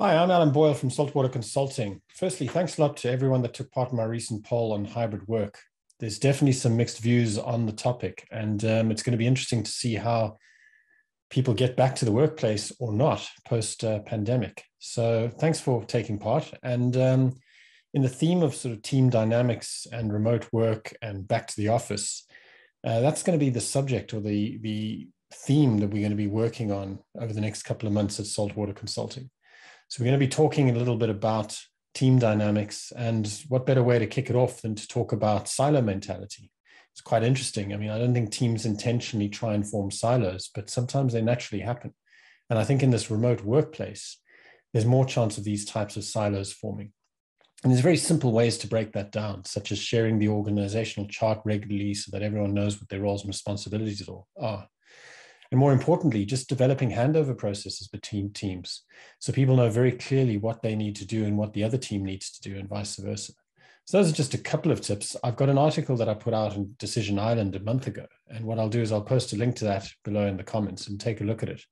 Hi, I'm Allan Boyle from Saltwater Consulting. Firstly, thanks a lot to everyone that took part in my recent poll on hybrid work. There's definitely some mixed views on the topic, and um, it's going to be interesting to see how people get back to the workplace or not post uh, pandemic. So, thanks for taking part. And um, in the theme of sort of team dynamics and remote work and back to the office, uh, that's going to be the subject or the the theme that we're going to be working on over the next couple of months at Saltwater Consulting. So we're going to be talking a little bit about team dynamics and what better way to kick it off than to talk about silo mentality. It's quite interesting. I mean, I don't think teams intentionally try and form silos, but sometimes they naturally happen. And I think in this remote workplace, there's more chance of these types of silos forming. And there's very simple ways to break that down, such as sharing the organizational chart regularly so that everyone knows what their roles and responsibilities are and more importantly, just developing handover processes between teams so people know very clearly what they need to do and what the other team needs to do, and vice versa. So, those are just a couple of tips. I've got an article that I put out in Decision Ireland a month ago. And what I'll do is I'll post a link to that below in the comments and take a look at it.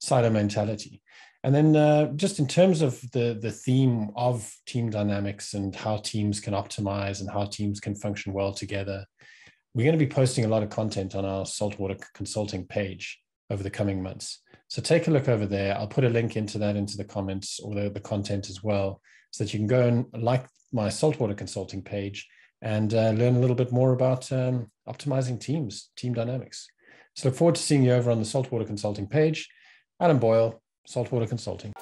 Silo mentality. And then, uh, just in terms of the, the theme of team dynamics and how teams can optimize and how teams can function well together, we're going to be posting a lot of content on our saltwater consulting page over the coming months. So take a look over there. I'll put a link into that into the comments or the, the content as well, so that you can go and like my saltwater consulting page and uh, learn a little bit more about um, optimizing teams, team dynamics. So look forward to seeing you over on the saltwater consulting page. Allan Boyle, Saltwater Consulting.